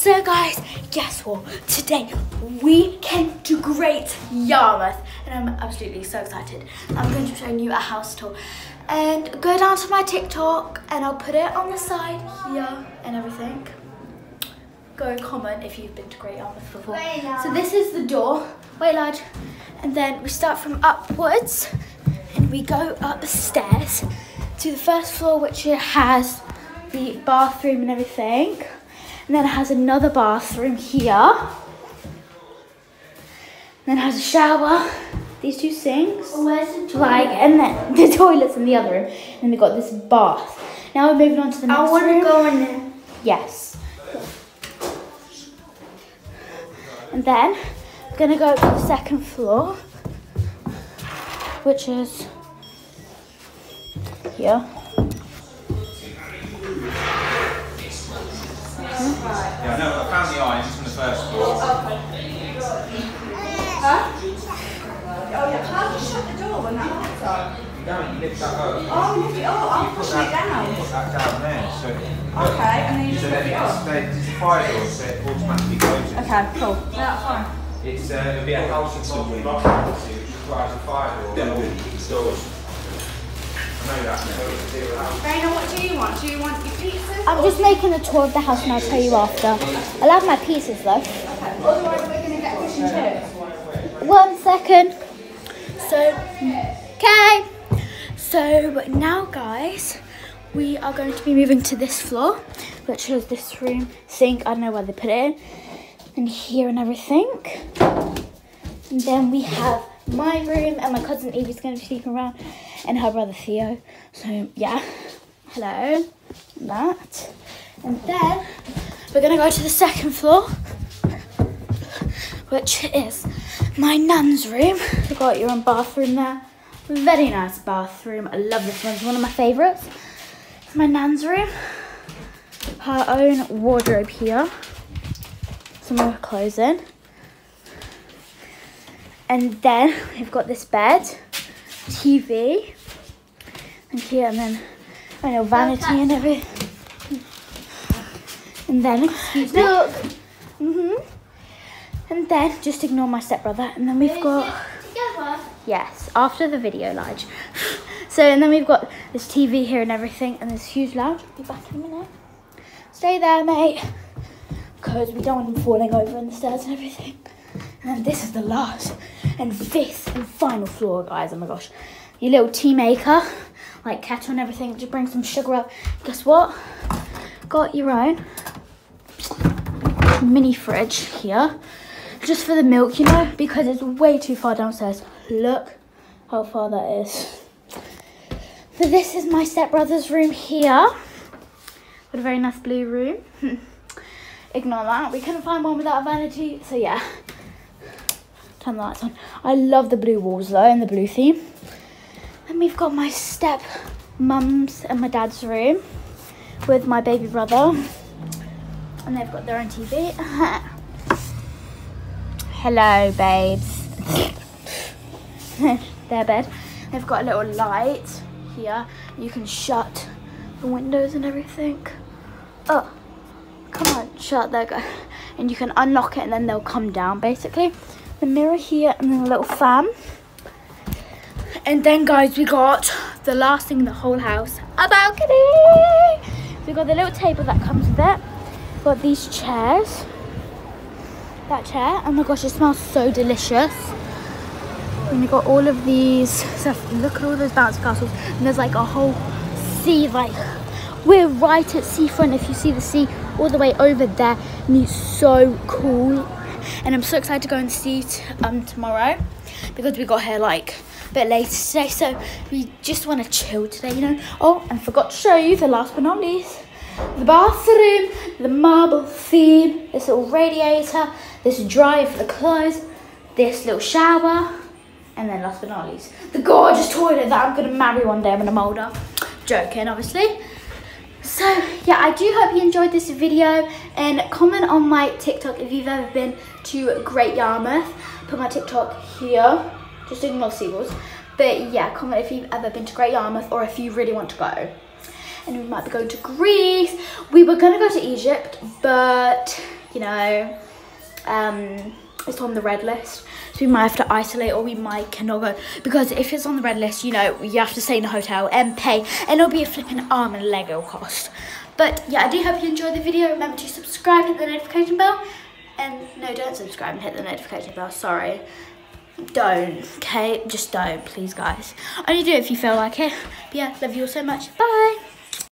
So guys, guess what? Today we came to Great Yarmouth and I'm absolutely so excited. I'm going to show you a house tour and go down to my TikTok and I'll put it on the side here and everything. Go comment if you've been to Great Yarmouth before. So this is the door. Wait lad. And then we start from upwards and we go upstairs to the first floor which it has the bathroom and everything. And then it has another bathroom here. And then it has a shower, these two sinks. Where's the toilet? Like, and then the toilet's in the other room. And then we've got this bath. Now we're moving on to the next I want to room. go in there. Yes. And then we're gonna go up to the second floor, which is here. Yeah, no, I found the irons from the first floor. Oh, yeah. How do you shut the door when that light's on? You don't, you lift that up. Oh, lift it up. I'm pushing it down. you put that down there, so. Okay, and then you So just then lift it it's, up. they- it's a fire door, so it automatically closes. Okay, cool. Yeah, that's fine. It's, uh, it'll be a house installed which requires a fire door. Doors. I know that, so it's zero house. Raina, what do you want? Do you want your pizzas? I'm just making a tour of the house and I'll tell you after. I'll have my pieces though. Okay. Otherwise, we're going to get fish and chips. One second. So, okay. So now, guys, we are going to be moving to this floor, which is this room, sink. I don't know where they put it in, and here and everything. And then we have my room, and my cousin Evie's going to be sleeping around, and her brother Theo. So yeah, hello, that. And then we're gonna go to the second floor which is my nan's room. You've got your own bathroom there. Very nice bathroom. I love this one. It's one of my favourites. It's my nan's room. Her own wardrobe here. Some more clothes in. And then we've got this bed, TV, and here, and then I know vanity and everything. And then, excuse me. Look. Mhm. And then just ignore my stepbrother. And then we've got Together. yes, after the video large. So and then we've got this TV here and everything, and this huge lounge. Be back in a minute. Stay there, mate. Because we don't want him falling over in the stairs and everything. And then this is the last and fifth and final floor, guys. Oh my gosh. Your little tea maker, like kettle and everything. Just bring some sugar up. Guess what? Got your own mini fridge here just for the milk you know because it's way too far downstairs look how far that is so this is my stepbrother's room here what a very nice blue room ignore that we couldn't find one without a vanity so yeah turn the lights on i love the blue walls though and the blue theme and we've got my step mum's and my dad's room with my baby brother and they've got their own TV. Hello, babes. their bed. They've got a little light here. You can shut the windows and everything. Oh, come on, shut. There go. And you can unlock it and then they'll come down, basically. The mirror here and then a little fan. And then, guys, we got the last thing in the whole house, a balcony. We got the little table that comes with it We've got these chairs. That chair. Oh my gosh, it smells so delicious. And we got all of these stuff. Look at all those bouncy castles. And there's like a whole sea, like we're right at seafront. If you see the sea all the way over there, and it's so cool. And I'm so excited to go and see um tomorrow because we got here like a bit later today. So we just want to chill today, you know. Oh, and forgot to show you the last but not least the bathroom, the marble theme, this little radiator, this dryer for the clothes, this little shower, and then last but not least, the gorgeous toilet that I'm gonna marry one day when I'm older. Joking, obviously. Yeah, I do hope you enjoyed this video and comment on my TikTok if you've ever been to Great Yarmouth. Put my TikTok here, just ignore seagulls. But yeah, comment if you've ever been to Great Yarmouth or if you really want to go and we might be going to Greece. We were gonna go to Egypt, but you know, um, it's on the red list. So we might have to isolate or we might cannot go. Because if it's on the red list, you know, you have to stay in a hotel and pay. And it'll be a flipping arm and leg it'll cost. But yeah, I do hope you enjoyed the video. Remember to subscribe, hit the notification bell. And no, don't subscribe and hit the notification bell. Sorry. Don't, okay? Just don't, please, guys. Only do it if you feel like it. But yeah, love you all so much. Bye.